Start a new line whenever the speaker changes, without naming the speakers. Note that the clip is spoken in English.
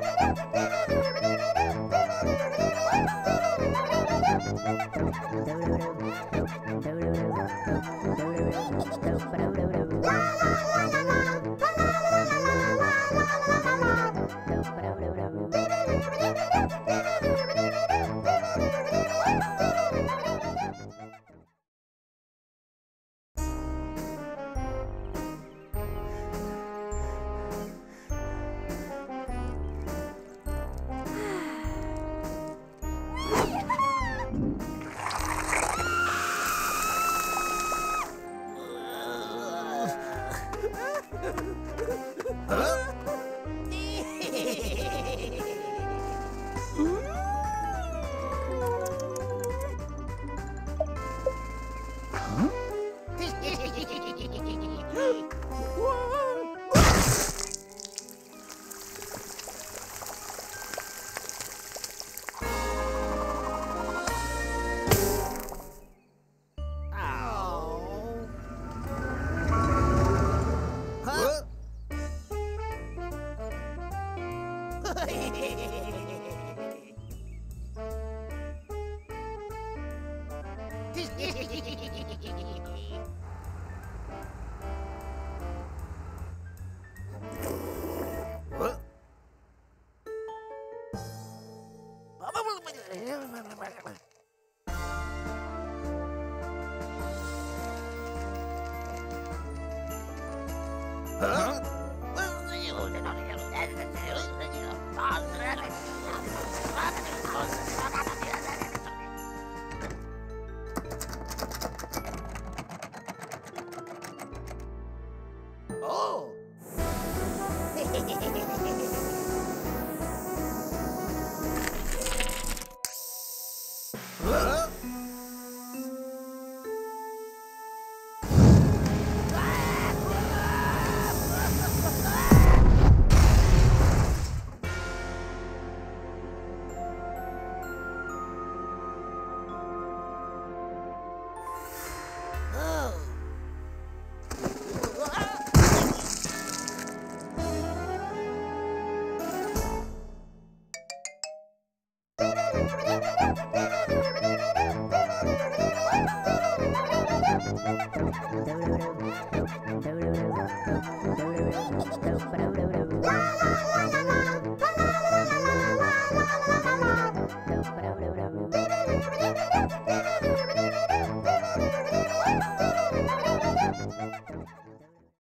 Thank you. Huh? 呃 la la la la la.